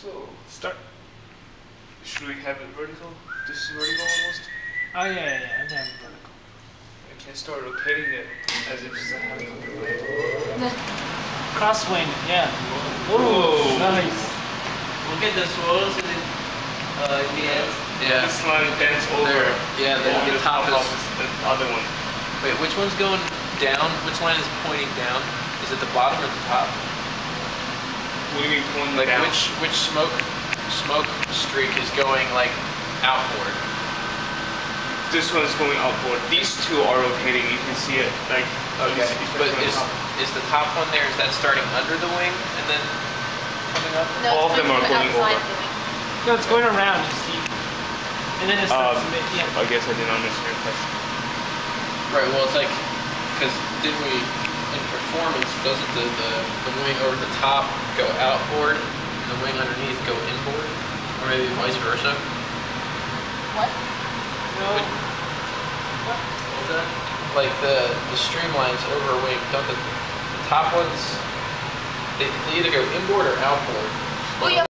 So, start. Should we have it vertical? This is vertical almost? Oh yeah, yeah, yeah. I'm having vertical. I can start rotating it as if it's a helicopter. Crosswind, yeah. Whoa. Nice. Look at the swirls in the, uh, in the end. Yeah. This line bends over. There. Yeah, the, over the top of is. the other one. Wait, which one's going down? Which line is pointing down? Is it the bottom or the top? What do you mean pointing Like down? which which smoke smoke streak is going like outboard? This one's going upward. These two are rotating. You can see it. Like, Okay. especially But on the is top. is the top one there? Is that starting under the wing and then coming up? No, All of them are going from over. No, it's going around. You see, and then it starts Um, to yeah. I guess I didn't understand your question. Right. Well, it's like because didn't we in performance doesn't the, the the wing over the top go outboard and the wing underneath go inboard, or maybe vice versa? What? No. What was that? Like the the streamlines over a wing, don't the, the top ones? They, they either go inboard or outboard. Well, you